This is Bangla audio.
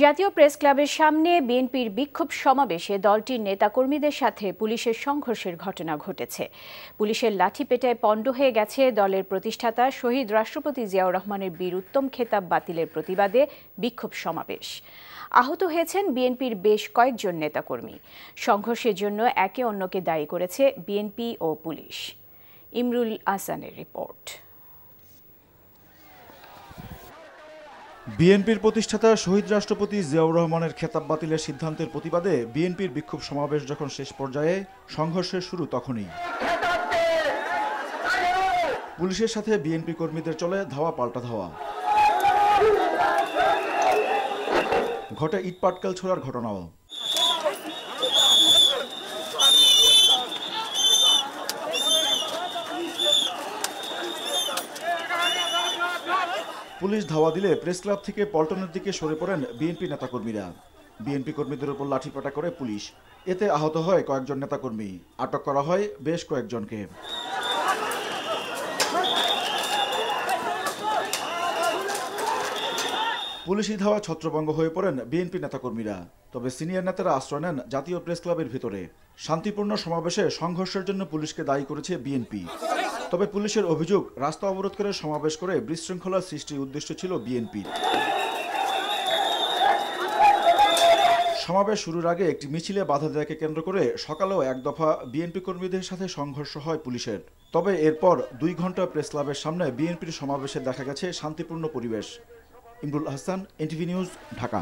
জাতীয় প্রেস ক্লাবের সামনে বিএনপির বিক্ষোভ সমাবেশে দলটির নেতাকর্মীদের সাথে পুলিশের সংঘর্ষের ঘটনা ঘটেছে। পুলিশের লাঠি পেটায় পণ্ড হয়ে গেছে দলের প্রতিষ্ঠাতা শহীদ রাষ্ট্রপতি জিয়াউর রহমানের বীর উত্তম খেতাব বাতিলের প্রতিবাদে বিক্ষোভ সমাবেশ। আহত হয়েছেন বিএনপির বেশ কয়েকজন নেতাকর্মী। সংঘর্ষের জন্য একে অন্যকে দায়ী করেছে বিএনপি ও পুলিশ। ইমরুল আসানের রিপোর্ট। বিএনপির প্রতিষ্ঠাতা শহীদ রাষ্ট্রপতি জিয়াউর রহমানের খেতাব বাতিলের সিদ্ধান্তের প্রতিবাদে বিএনপির বিক্ষোভ সমাবেশ যখন শেষ পর্যায়ে, সংঘর্ষের শুরু তখনই। পুলিশের সাথে বিএনপি কর্মীদের চলে ধাওয়া পাল্টা ধাওয়া। ঘটে ইটপাটকেল ছোড়ার ঘটনাও। পুলিশ ধাওয়া দিলে প্রেস ক্লাব থেকে পল্টনের দিকে সরে পড়েন বিএনপি নেতাকর্মীরা। বিএনপি কর্মীদের উপর লাঠিপাটা করে পুলিশ। এতে আহত হয় কয়েকজন নেতাকর্মী। আটক করা হয় বেশ কয়েকজনকে। পুলিশি ধাওয়া ছত্রভঙ্গ হয়ে পড়েন বিএনপি নেতাকর্মীরা। তবে সিনিয়র নেতারা আশ্রয় নেন জাতীয় প্রেস ক্লাবের ভিতরে। শান্তিপূর্ণ সমাবেশে সংঘর্ষের জন্য পুলিশকে দায়ী করেছে বিএনপি। তবে পুলিশের অভিযোগ, রাস্তা অবরোধ করে সমাবেশ করে বিশৃঙ্খলা সৃষ্টির উদ্দেশ্য ছিল বিএনপির। সমাবেশ শুরুর আগে একটি মিছিলে বাধা দেয়াকে কেন্দ্র করে সকালেও এক দফা বিএনপি কর্মীদের সাথে সংঘর্ষ হয় পুলিশের। তবে এরপর দুই ঘণ্টা প্রেস ক্লাবের সামনে বিএনপির সমাবেশে দেখা গেছে শান্তিপূর্ণ পরিবেশ। Imrul Hasan, NTV news, Dhaka.